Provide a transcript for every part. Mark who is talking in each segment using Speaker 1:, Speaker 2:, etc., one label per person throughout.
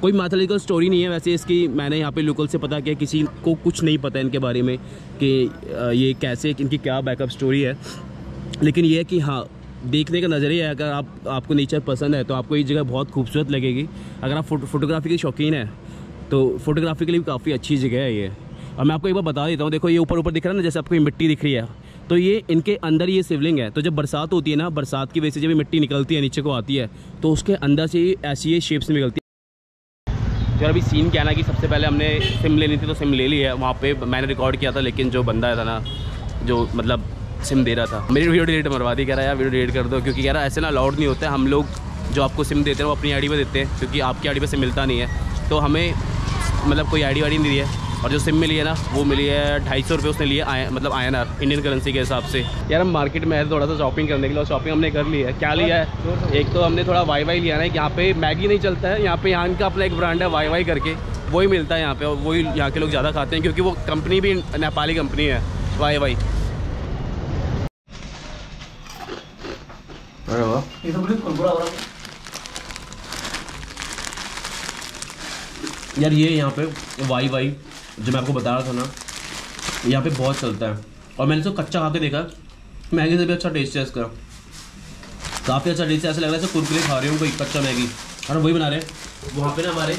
Speaker 1: कोई mythological story नहीं है वैसे इसकी। मैंने यहाँ पे लोकल से पता किया, किसी को कुछ नहीं पता इनके बारे में कि ये कैसे, इनकी क्या बैकअप स्टोरी है। लेकिन ये है कि हाँ देखने का नज़रिया है, अगर आप, आपको नेचर पसंद है तो आपको ये जगह बहुत खूबसूरत लगेगी। अगर आप फ़ोटो फोटोग्राफी के शौकीन है तो फोटोग्राफी के लिए काफ़ी अच्छी जगह है ये। और मैं आपको एक बार बता देता हूँ, देखो ये ऊपर ऊपर दिख रहा है ना, जैसे आपको ये मिट्टी दिख रही है। तो ये इनके अंदर ये शिवलिंग है। तो जब बरसात होती है ना, बरसात की वजह से जब मिट्टी निकलती है, नीचे को आती है तो उसके अंदर से ऐसी ये शेप्स निकलती है यार अभी सीन क्या ना कि सबसे पहले हमने सिम लेनी थी तो सिम ले ली है। वहाँ पे मैंने रिकॉर्ड किया था, लेकिन जो बंदा था ना, जो मतलब सिम दे रहा था, मेरी वीडियो डिलीट मरवा दी, कह रहा है, यार वीडियो डिलीट कर दो। क्योंकि कह रहा ऐसे ना अलाउड नहीं होता। है हम लोग जो आपको सिम देते हैं, वो अपनी आईडी पे देते हैं, क्योंकि आपकी आईडी पे सिम मिलता नहीं है। तो हमें मतलब कोई आईडी वाईडी नहीं दी है। और जो सिम मिली है ना वो मिली है ढाई सौ रुपये उसने लिए आए मतलब आईएनआर इंडियन करेंसी के हिसाब से। यार हम मार्केट में आए थोड़ा सा शॉपिंग करने के लिए और शॉपिंग हमने कर ली है। क्या लिया है? एक तो हमने थोड़ा वाई वाई लिया ना यहाँ पे मैगी नहीं चलता है यहाँ पे यहाँ का अपना एक ब्रांड है वाई वाई करके वही मिलता है यहाँ पे और वही यहाँ के लोग ज़्यादा खाते हैं क्योंकि वो कंपनी भी नेपाली कंपनी है वाई वाई
Speaker 2: अरे वाह
Speaker 3: ये तो बड़ी कुरकुरा हो रहा है
Speaker 1: यार ये यहाँ पे वाई वाई, जो मैं आपको बता रहा था ना, यहाँ पे बहुत चलता है। और मैंने इसको कच्चा खा के देखा, मैगी से भी अच्छा टेस्ट है इसका। काफ़ी अच्छा टेस्ट है, ऐसा लग रहा है कुरकुरे खा रहे हो कोई कच्चा मैगी। और हम वही बना रहे हैं। वहाँ पे ना हमारे,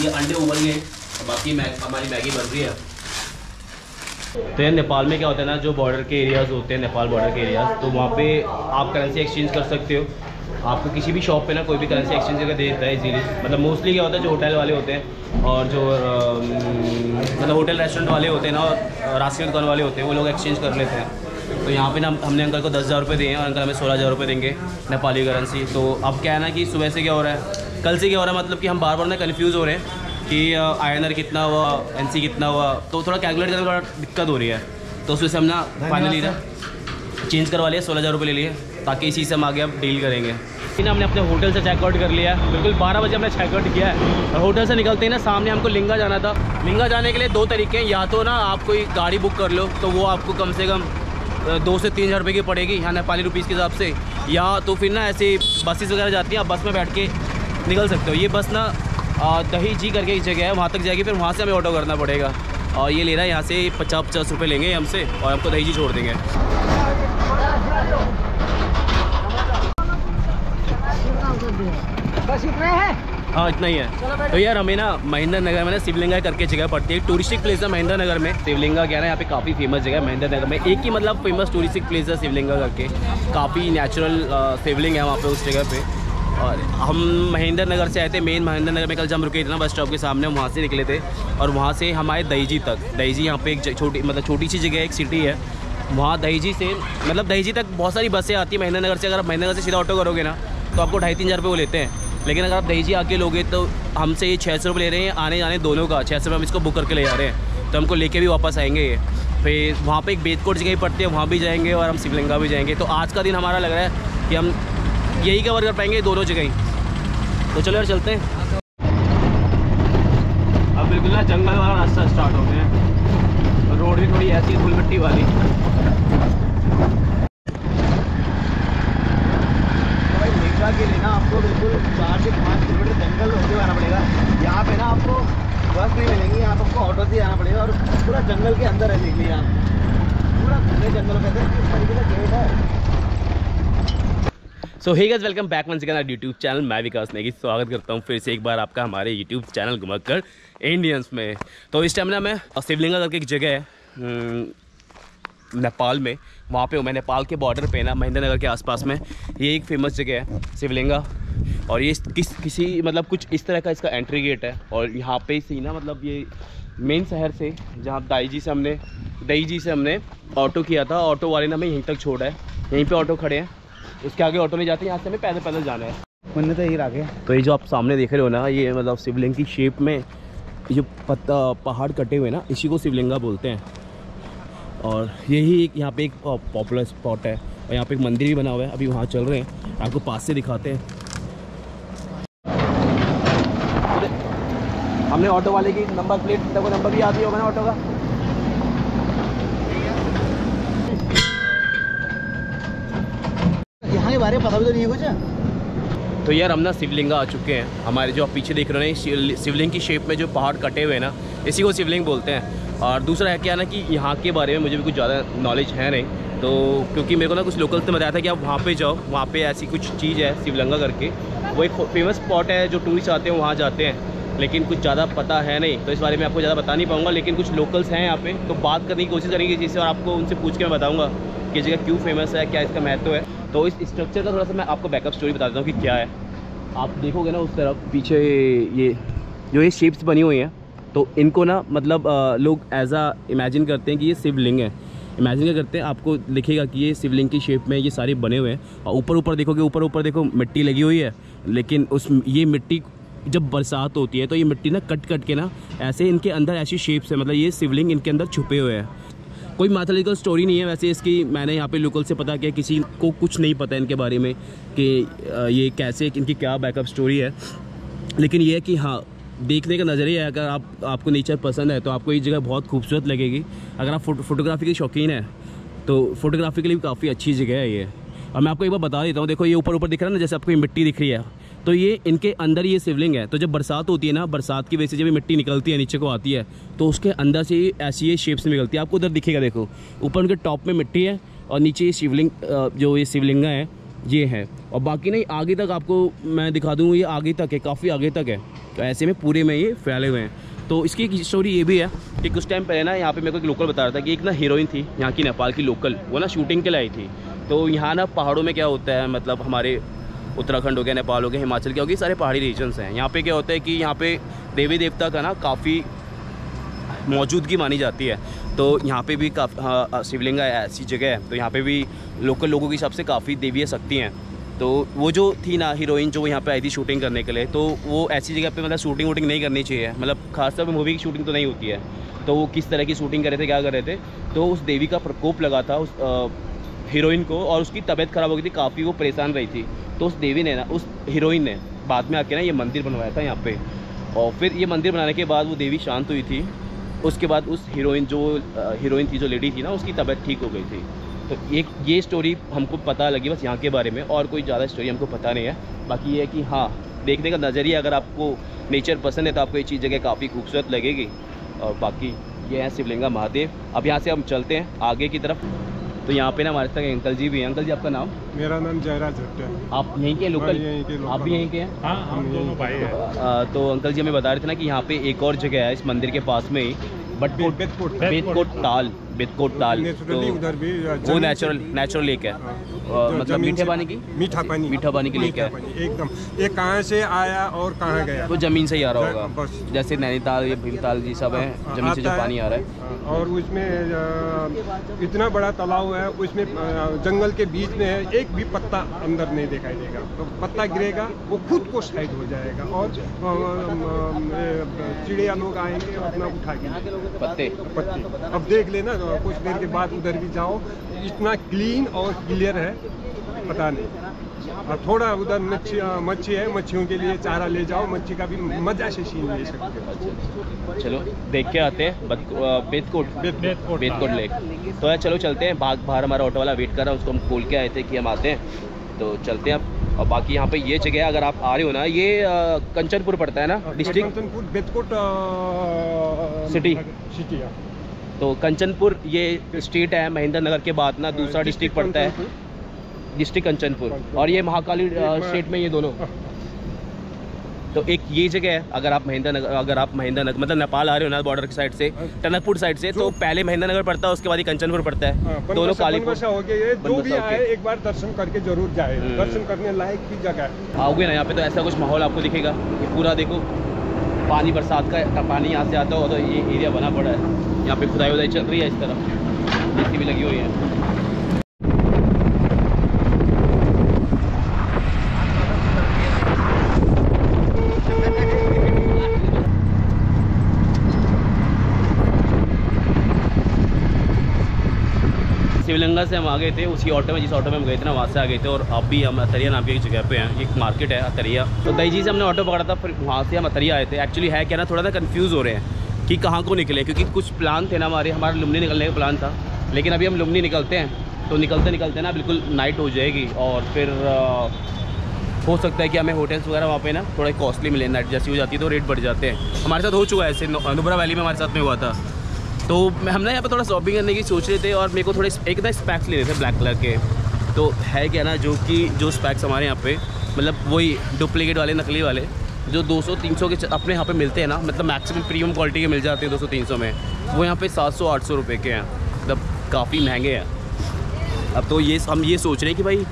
Speaker 1: ये अंडे उबल गए बाकी मैग हमारी मैगी बन रही है। तो यार नेपाल में क्या होता है ना, जो बॉर्डर के एरियाज़ होते हैं, नेपाल बॉर्डर के एरियाज़ तो वहाँ पे आप करेंसी एक्सचेंज कर सकते हो। आपको किसी भी शॉप पे ना कोई भी करेंसी एक्सचेंज करके दे देता है इजीली मतलब मोस्टली क्या होता है जो होटल वाले होते हैं और जो मतलब होटल रेस्टोरेंट वाले होते हैं ना और राशन दुकान वाले होते हैं वो लोग एक्सचेंज कर लेते हैं। तो यहाँ पे ना हमने अंकल को दस हज़ार रुपये दिए हैं और अंकल हमें सोलह हज़ार रुपये देंगे नेपाली करेंसी तो अब क्या है ना कि सुबह से क्या हो रहा है कल से क्या हो रहा है मतलब कि हम बार बार ना कन्फ्यूज़ हो रहे हैं कि आई एन आर कितना हुआ एन सी कितना हुआ तो थोड़ा कैलकुलेट करने में थोड़ा दिक्कत हो रही है। तो उस वजह से हम ना फाइनली ना चेंज करवा लिया, सोलह हज़ार रुपये ले लिए, ताकि इसी से हम आगे अब डील करेंगे। फिर हमने अपने होटल से चेकआउट कर लिया बिल्कुल बारह बजे हमने चेकआउट किया है। और होटल से निकलते ही ना, सामने हमको लिंगा जाना था। लिंगा जाने के लिए दो तरीके हैं। या तो ना आप कोई गाड़ी बुक कर लो तो वो आपको कम से कम दो से तीन हज़ार रुपये की पड़ेगी, यहाँ नेपाली रुपीज़ के हिसाब से। या तो फिर ना ऐसी बसेस वगैरह जाती हैं, आप बस में बैठ के निकल सकते हो। ये बस ना दही जी करके एक जगह है, वहाँ तक जाएगी, फिर वहाँ से हमें ऑटो करना पड़ेगा। और ये ले रहा है, यहाँ से पचास पचास रुपये लेंगे हमसे, और हमको दही जी छोड़ देंगे।
Speaker 3: बस इतना है
Speaker 1: हाँ इतना ही है। तो यार, हमें ना महेंद्र नगर में ना शिवलिंगा करके जगह पड़ती है। टूरिस्टिक प्लेस है महेंद्र नगर में। शिवलिंगा क्या है ना, यहाँ पे काफ़ी फ़ेमस जगह है महेंद्र नगर में। एक ही मतलब फ़ेमस टूरिस्टिक प्लेस है शिवलिंगा करके। काफ़ी नेचुरल शिवलिंग है वहाँ पे उस जगह पे। और हम महेंद्र नगर से आए थे मेन महेंद्र नगर में। कल जब रुके थे ना बस स्टॉप के सामने, वहाँ से निकले थे। और वहाँ से हम आए दहीजी तक। दहीजी यहाँ पे एक छोटी मतलब छोटी सी जगह एक सिटी है। वहाँ दहीजी से मतलब दहीजी तक बहुत सारी बसें आती हैं महेंद्र नगर से। अगर आप महेंद्र नगर से सीधा ऑटो करोगे ना तो आपको ढाई तीन हज़ार रुपये वो लेते हैं। लेकिन अगर आप दहीजी आके लोगे तो हमसे ये छः सौ रुपये ले रहे हैं, आने जाने दोनों का। छः सौ हम इसको बुक करके ले जा रहे हैं। तो हमको लेके भी वापस आएँगे ये। फिर वहाँ पर एक बेदकोट जगह पड़ती है, वहाँ भी जाएँगे और हम शिवलिंगा भी जाएँगे। तो आज का दिन हमारा लग रहा है कि हम यही कवर कर पाएँगे दोनों जगह ही। तो चलो यार, चलते हैं। अब बिल्कुल ना जंगल वाला रास्ता स्टार्ट हो गया रोड भी थोड़ी ऐसी धूल मिट्टी वाली।
Speaker 3: तो से है
Speaker 1: guys welcome back once again YouTube channel मैं विकास नेगी, स्वागत करता हूँ फिर से एक बार आपका हमारे यूट्यूब चैनल घुमाकर इंडियंस में। तो इस टाइम ना मैं शिवलिंगा करके एक जगह है नेपाल में। वहाँ पे हूँ मैं नेपाल के बॉर्डर पे ना महेंद्र नगर के आसपास में। ये एक फ़ेमस जगह है शिवलिंगा। और ये किस किसी मतलब कुछ इस तरह का इसका एंट्री गेट है। और यहाँ पे से ही ना मतलब ये मेन शहर से जहाँ दाई जी से हमने दई जी से हमने ऑटो किया था। ऑटो वाले ने हमें यहीं तक छोड़ा है। यहीं पे ऑटो खड़े हैं। उसके आगे ऑटो नहीं जाते यहाँ से हमें पैदल पैदल जाना है।
Speaker 3: मैंने तो यही रखे
Speaker 1: तो ये जो आप सामने देख रहे हो ना ये मतलब शिवलिंग की शेप में जो पत्ता पहाड़ कटे हुए ना इसी को शिवलिंगा बोलते हैं। और यही एक यहाँ पे एक पॉपुलर स्पॉट है और यहाँ पे एक मंदिर भी बना हुआ है। अभी वहाँ चल रहे हैं। आपको पास से दिखाते हैं। हमने ऑटो वाले की नंबर प्लेट देखो नंबर भी ही होगा ना ऑटो का।
Speaker 3: यहाँ के बारे में पता भी तो नहीं है कुछ?
Speaker 1: तो यार हम ना शिवलिंग आ चुके हैं। हमारे जो आप पीछे देख रहे हैं शिवलिंग की शेप में जो पहाड़ कटे हुए हैं ना इसी को शिवलिंग बोलते हैं। और दूसरा है क्या ना कि यहाँ के बारे में मुझे भी कुछ ज़्यादा नॉलेज है नहीं। तो क्योंकि मेरे को ना कुछ लोकल से बताया था कि आप वहाँ पे जाओ, वहाँ पे ऐसी कुछ चीज़ है शिवलंगा करके। वो एक फ़ेमस स्पॉट है जो टूरिस्ट आते हैं, वहाँ जाते हैं। लेकिन कुछ ज़्यादा पता है नहीं तो इस बारे में आपको ज़्यादा बता नहीं पाऊँगा। लेकिन कुछ लोकल्स हैं यहाँ पे तो बात करने की कोशिश करेंगे जिससे और आपको उनसे पूछ के मैं बताऊँगा कि जगह क्यों फ़ेमस है, क्या इसका महत्व है। तो इस स्ट्रक्चर का थोड़ा सा मैं आपको बैकअप स्टोरी बता देता हूँ कि क्या है। आप देखोगे ना उस तरफ़, पीछे ये जो ये शेप्स बनी हुई हैं तो इनको ना मतलब लोग एज आ इमेजिन करते हैं कि ये शिवलिंग है। इमेजिन क्या करते हैं, आपको दिखेगा कि ये शिवलिंग की शेप में ये सारे बने हुए हैं। और ऊपर ऊपर देखोगे, ऊपर ऊपर देखो, मिट्टी लगी हुई है। लेकिन उस, ये मिट्टी जब बरसात होती है तो ये मिट्टी ना कट कट के ना, ऐसे इनके अंदर ऐसी शेप्स है। मतलब ये शिवलिंग इनके अंदर छुपे हुए हैं। कोई मैथोलॉजिकल स्टोरी नहीं है वैसे इसकी। मैंने यहाँ पे लोकल से पता किया, किसी को कुछ नहीं पता इनके बारे में कि ये कैसे, इनकी क्या बैकअप स्टोरी है। लेकिन ये है कि हाँ देखने का नज़रिया है, अगर आप, आपको नेचर पसंद है तो आपको ये जगह बहुत खूबसूरत लगेगी। अगर आप फ़ोटो फोटोग्राफी के शौकीन है तो फोटोग्राफी के लिए भी काफ़ी अच्छी जगह है ये। और मैं आपको एक बार बता देता हूँ, देखो ये ऊपर ऊपर दिख रहा है ना, जैसे आपको ये मिट्टी दिख रही है। तो ये इनके अंदर ये शिवलिंग है। तो जब बरसात होती है ना, बरसात की वजह से जब मिट्टी निकलती है, नीचे को आती है तो उसके अंदर से ऐसी ये शेप्स निकलती है। आपको उधर दिखेगा, देखो, ऊपर उनके टॉप में मिट्टी है और नीचे ये शिवलिंग जो ये शिवलिंगा है, ये है। और बाकी नहीं, आगे तक आपको मैं दिखा दूँ, ये आगे तक है, काफ़ी आगे तक है। तो ऐसे में पूरे में ये फैले हुए हैं। तो इसकी एक स्टोरी ये भी है कि कुछ टाइम पहले ना यहाँ पे मेरे को एक लोकल बता रहा था कि एक ना हीरोइन थी, यहाँ की नेपाल की लोकल वो ना शूटिंग के लिए आई थी। तो यहाँ ना पहाड़ों में क्या होता है मतलब हमारे उत्तराखंड हो गया, नेपाल हो गया, हिमाचल के हो गया सारे पहाड़ी रीजन्स हैं। यहाँ पे क्या होता है कि यहाँ पे देवी देवता का ना काफ़ी मौजूदगी मानी जाती है। तो यहाँ पे भी काफ़ी हाँ शिवलिंगा ऐसी जगह है तो यहाँ पे भी लोकल लोगों के हिसाब से काफ़ी देवीय शक्ति हैं। तो वो जो थी ना हीरोइन जो यहाँ पे आई थी शूटिंग करने के लिए तो वो ऐसी जगह पे मतलब शूटिंग वूटिंग नहीं करनी चाहिए। मतलब खासतौर पर मूवी की शूटिंग तो नहीं होती है। तो वो किस तरह की शूटिंग कर रहे थे, क्या कर रहे थे तो उस देवी का प्रकोप लगा था उस हीरोइन को और उसकी तबीयत ख़राब हो गई थी, काफ़ी वो परेशान रही थी। तो उस देवी ने ना, उस हीरोइन ने बाद में आके ना ये मंदिर बनवाया था यहाँ पे। और फिर ये मंदिर बनाने के बाद वो देवी शांत हुई थी। उसके बाद उस हीरोइन जो हीरोइन थी, जो लेडी थी ना, उसकी तबीयत ठीक हो गई थी। तो एक ये स्टोरी हमको पता लगी बस यहाँ के बारे में और कोई ज़्यादा स्टोरी हमको पता नहीं है। बाकी ये है कि हाँ देखने का नज़रिया अगर आपको नेचर पसंद है तो आपको ये चीज़ जगह काफ़ी खूबसूरत लगेगी। और बाकी ये है शिवलिंगा महादेव। अब यहाँ से हम चलते हैं आगे की तरफ़। तो यहाँ पे ना हमारे साथ अंकल जी भी हैं। अंकल जी आपका नाम?
Speaker 2: मेरा नाम जयराज भट्ट है।
Speaker 1: आप यहीं के लोकल
Speaker 2: यहीं के लोकल
Speaker 1: आप भी यहीं के हैं?
Speaker 2: हाँ हम दोनों भाई हैं।
Speaker 1: तो अंकल जी हमें बता रहे थे ना कि यहाँ पे एक और जगह है इस मंदिर के पास में ही बट
Speaker 2: बेतकोट
Speaker 1: बेतकोट ताल। बेतकोट ताल तो वो नेचुरल नेचुरल लेक है।
Speaker 2: हाँ। जो
Speaker 1: मतलब मीठे पानी की?
Speaker 2: मीठा पानी।
Speaker 1: मीठा पानी की लेक है।
Speaker 2: एकदम। ये कहाँ से आया और कहाँ गया?
Speaker 1: वो ज़मीन से ही आ रहा होगा। जैसे नैनीताल ये भीमताल जी सब है
Speaker 2: हाँ,
Speaker 1: ज़मीन से जो पानी आ रहा है।
Speaker 2: हाँ, और उसमें इतना बड़ा तालाब है उसमें जंगल के बीच में है एक भी पत्ता अंदर नहीं दिखाई देगा। तो पत्ता गिरेगा वो खुद को साइड हो जाएगा और चिड़िया लोग आएँगे अपना उठा के।
Speaker 1: पत्ते।
Speaker 2: पत्ते। अब देख लेना तो कुछ देर के बाद उधर भी जाओ इतना क्लीन और क्लियर है पता नहीं और थोड़ा उधर मच्छी मच्छी है मच्छियों के लिए चारा ले जाओ मच्छी का भी मज़ा से सीन ले सकते हो
Speaker 1: चलो देख के आते हैं बेतकोट
Speaker 2: बेतकोट
Speaker 1: बेतकोट लेक तो यार चलो चलते हैं बाग बाहर हमारा ऑटो वाला वेट कर रहा है उसको हम खोल के आए थे कि हम आते हैं तो चलते हैं अब और बाकी यहाँ पे ये जगह है, अगर आप आ रहे हो ना ये कंचनपुर पड़ता है ना district
Speaker 2: Kanchanpur Betkot
Speaker 1: city.
Speaker 2: City हाँ।
Speaker 1: तो कंचनपुर ये स्टेट है महेंद्र नगर के बाद ना दूसरा डिस्ट्रिक्ट पड़ता है। डिस्ट्रिक्ट कंचनपुर और ये महाकाली स्टेट में ये दोनों तो एक ये जगह है अगर आप महेंद्र नगर अगर आप महेंद्र नगर मतलब नेपाल आ रहे हो ना बॉर्डर की साइड से टनकपुर साइड से तो पहले महेंद्र नगर पड़ता है उसके बाद ही कंचनपुर पड़ता
Speaker 2: हाँ,
Speaker 1: है दोनों
Speaker 2: बनबसा हो गया जो भी आए एक बार दर्शन करके ज़रूर जाए
Speaker 1: हम्म।
Speaker 2: दर्शन करने लायक की जगह है
Speaker 1: आओगे ना यहाँ पे तो ऐसा कुछ माहौल आपको दिखेगा पूरा देखो पानी बरसात का का पानी यहाँ से आता हो तो ये एरिया बना पड़ा है। यहाँ पे खुदाई उदाई चल रही है इस तरफ़। जैसी भी लगी हुई है। शिवलंगा से हम आ गए थे, उसी ऑटो में, जिस ऑटो में हम गए थे ना, वहाँ से आ गए थे और अभी हम अतरिया नाम की जगह पे हैं एक मार्केट है अतरिया। तो दही जी से हमने ऑटो पकड़ा था, फिर वहाँ से हम अतरिया आए थे। एक्चुअली है क्या ना, थोड़ा ना कन्फ्यूज़ हो रहे हैं कि कहाँ को निकले, क्योंकि कुछ प्लान थे ना हमारे, हमारा लुमनी निकलने का प्लान था। लेकिन अभी हम लुमनी निकलते हैं तो निकलते निकलते ना बिल्कुल नाइट हो जाएगी और फिर हो सकता है कि हमें होटल्स वगैरह वहाँ पे ना थोड़ा कॉस्टली मिले नाइट जैसी हो जाती है तो रेट बढ़ जाते हैं। हमारे साथ हो चुका है, ऐसे नुब्रा वैली में हमारे साथ में हुआ था। तो मैं- हम ना यहाँ पर थोड़ा शॉपिंग करने की सोच रहे थे और मेरे को थोड़े एक ना स्पैक्स लेने थे ब्लैक कलर के। तो है क्या ना, जो कि जो स्पैक्स हमारे यहाँ पे मतलब वही डुप्लीकेट वाले, नकली वाले, जो 200-300 के अपने यहाँ पे मिलते हैं ना मतलब मैक्सिमम प्रीमियम क्वालिटी के मिल जाते हैं 200-300 में। वो यहाँ पे 700-800 रुपए के हैं। मतलब काफ़ी महँगे हैं। अब तो ये हम ये सोच रहे हैं कि भाई,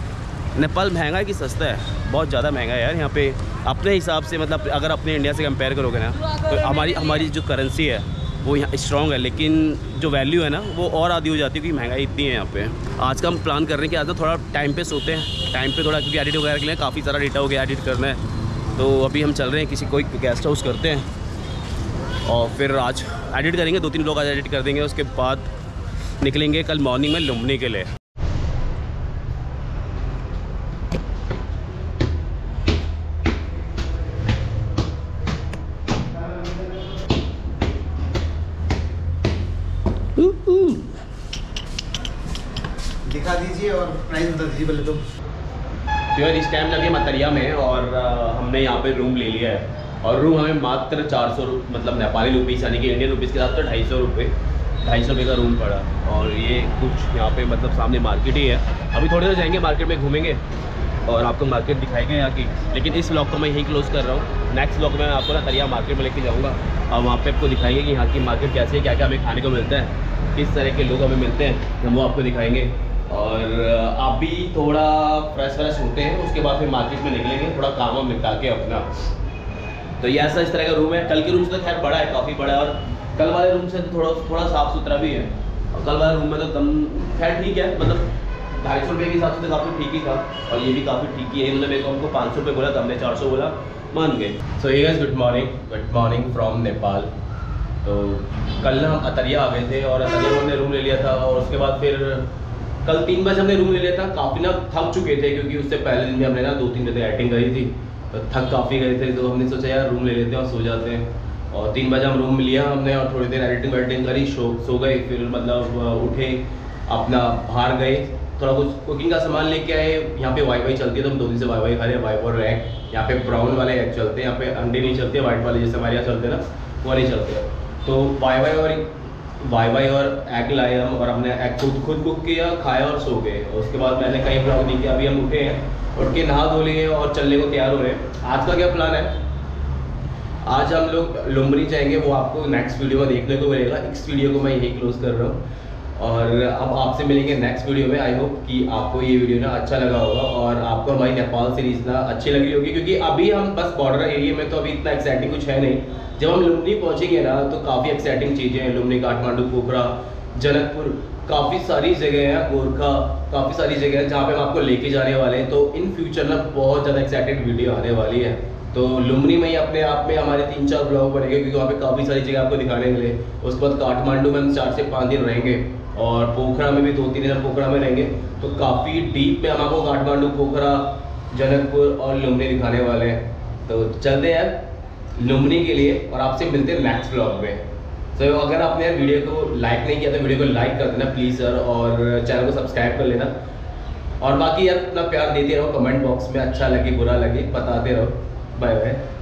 Speaker 1: नेपाल महँगा है कि सस्ता है? बहुत ज़्यादा महँगा है यार यहाँ पे। अपने हिसाब से मतलब अगर अपने इंडिया से कंपेयर करोगे ना तो हमारी हमारी जो करेंसी है वो यहाँ स्ट्रॉन्ग है, लेकिन जो वैल्यू है ना, वो और आधी हो जाती है क्योंकि महँगाई इतनी है यहाँ पे। आज का हम प्लान कर रहे हैं कि आज ना थोड़ा टाइम पे सोते हैं। टाइम पे थोड़ा, क्योंकि एडिट वगैरह के लिए काफ़ी सारा डेटा हो गया एडिट करना। है तो अभी हम चल रहे हैं, किसी कोई गेस्ट हाउस करते हैं। और फिर आज एडिट करेंगे, दो तीन लोग आज एडिट कर देंगे, उसके बाद निकलेंगे कल मॉर्निंग में लुम्बनी के लिए।
Speaker 3: दीजिए पहले तो।
Speaker 1: तो यार, इस टाइम लगे मतरिया में और हमने यहाँ पे रूम ले लिया है। और रूम हमें मात्र चार सौ मतलब नेपाली रुपीस यानी कि इंडियन रुपीस के साथ तो ढाई सौ रुपये ढाई सौ रुपये का रूम पड़ा। और ये कुछ यहाँ पे मतलब सामने मार्केट ही है। अभी थोड़ी देर जाएँगे मार्केट में घूमेंगे और आपको मार्केट दिखाएँगे यहाँ की। लेकिन इस ब्लॉग को मैं यहीं क्लोज कर रहा हूँ। नेक्स्ट ब्लॉग में आपको ना तरिया मार्केट में लेके जाऊँगा। और वहाँ पे आपको दिखाएँगे कि यहाँ की मार्केट कैसी है क्या क्या हमें खाने को मिलता है, किस तरह के लोग हमें मिलते हैं, हम वो आपको दिखाएँगे। और आप भी थोड़ा फ्रेश फ्रेश होते हैं, उसके बाद फिर मार्केट में निकलेंगे, थोड़ा काम वाम निपटा के अपना। तो ये ऐसा इस तरह का रूम है। कल के रूम से तो खैर बड़ा है, काफ़ी बड़ा है, और कल वाले रूम से तो थोड़ा थोड़ा साफ़ सुथरा भी है। और कल वाले रूम में तो कम खैर ठीक है मतलब ढाई सौ रुपये के हिसाब से तो काफ़ी ठीक ही था, और ये भी काफ़ी ठीक ही है। इन्होंने मेरे को हमको पाँच सौ रुपये बोला था हमने चार सौ बोला, मान गए।
Speaker 4: सो ये guys good morning good morning from Nepal तो कल हम अतरिया आ गए थे, और अतरिया हमने रूम ले लिया था, और उसके बाद फिर कल तीन बजे हमने रूम ले लिया था। काफ़ी ना थक चुके थे, क्योंकि उससे पहले दिन भी हमने ना दो तीन बजे एडिटिंग करी थी। तो थक काफ़ी गए थे तो हमने सोचा, यार रूम ले लेते हैं और सो जाते हैं। और तीन बजे हम रूम लिया हमने और थोड़ी देर एडिटिंग वेडिटिंग करी, सो सो गए, फिर मतलब उठे, अपना बाहर गए। थोड़ा कुछ कुकिंग का सामान लेके आए। यहाँ पे वाई फाई चलती है तो हम दो दिन से वाई वाई खा रहे हैं वाई और एग यहाँ पे ब्राउन वाले एग चलते हैं, यहाँ पे अंडे नहीं चलते वाइट वाले जैसे हमारे यहाँ चलते ना, वो नहीं चलते। तो वाई वाई और वाई वाई और एग लाए हम और हमने एग खुद खुद कुक किया, खाया और सो गए। और उसके बाद मैंने कहीं ब्लॉग नहीं किया, अभी हम उठे हैं उठ के नहा धो लिए और चलने को तैयार हो रहे हैं। आज का क्या प्लान है? आज हम लोग लुम्बरी जाएँगे, वो आपको नेक्स्ट वीडियो में देखने को मिलेगा। इस वीडियो को मैं यही क्लोज कर रहा हूँ। और अब आपसे मिलेंगे नेक्स्ट वीडियो में. आई होप कि आपको ये वीडियो ना अच्छा लगा होगा और आपको हमारी नेपाल सीरीज़ ना अच्छी लगी होगी क्योंकि अभी हम बस बॉर्डर एरिया में तो अभी इतना एक्साइटिंग कुछ है नहीं. जब हम लुम्बनी पहुँचेंगे ना तो काफ़ी एक्साइटिंग चीज़ें हैं. लुम्बनी काठमांडू, पोखरा, जनकपुर, काफ़ी सारी जगह है. गोरखा, काफ़ी सारी जगह है जहाँ पे हम आपको लेके जाने वाले हैं. तो इन फ्यूचर ना बहुत ज़्यादा एक्साइटेड वीडियो आने वाली है. तो लुम्बनी में ही अपने आप में हमारे तीन चार ब्लॉग बनेंगे, क्योंकि वहाँ पे काफ़ी सारी जगह आपको दिखाने मिले उसके बाद काठमांडू में हम चार से पाँच दिन रहेंगे और पोखरा में भी दो तीन दिन पोखरा में रहेंगे। तो काफ़ी डीप में हम आपको काठमांडू, पोखरा, जनकपुर और लुम्बनी दिखाने वाले हैं। तो चलते हैं लुम्बनी के लिए और आपसे मिलते हैं नेक्स्ट ब्लॉग में। तो अगर आपने वीडियो को लाइक नहीं किया तो वीडियो को लाइक कर देना प्लीज़ सर और चैनल को सब्सक्राइब कर लेना। और बाकी यार अपना प्यार देते रहो कमेंट बॉक्स में अच्छा लगे, बुरा लगे, बताते रहो। bye bye.